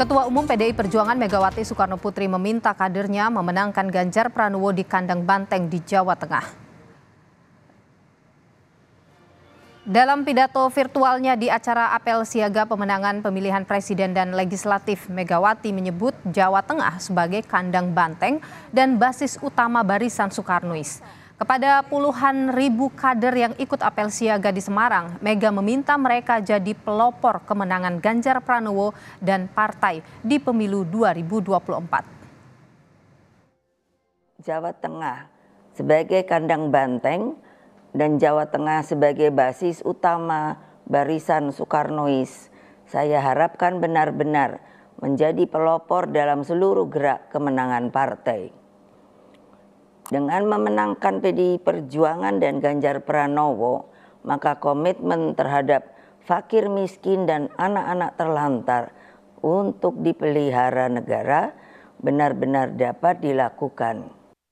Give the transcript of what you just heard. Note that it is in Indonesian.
Ketua Umum PDI Perjuangan Megawati Soekarno Putri meminta kadernya memenangkan Ganjar Pranowo di kandang banteng di Jawa Tengah. Dalam pidato virtualnya di acara apel siaga pemenangan pemilihan presiden dan legislatif, Megawati menyebut Jawa Tengah sebagai kandang banteng dan basis utama barisan Soekarnois. Kepada puluhan ribu kader yang ikut apel siaga di Semarang, Mega meminta mereka jadi pelopor kemenangan Ganjar Pranowo dan partai di pemilu 2024. Jawa Tengah sebagai kandang banteng dan Jawa Tengah sebagai basis utama barisan Soekarnois, saya harapkan benar-benar menjadi pelopor dalam seluruh gerak kemenangan partai dengan memenangkan PDI Perjuangan dan Ganjar Pranowo, maka komitmen terhadap fakir miskin dan anak-anak terlantar untuk dipelihara negara benar-benar dapat dilakukan.